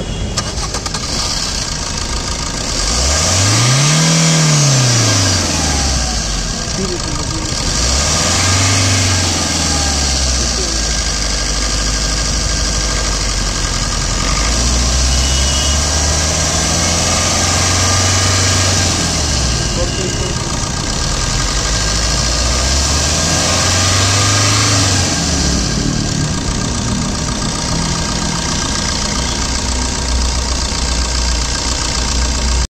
있다. Thank you.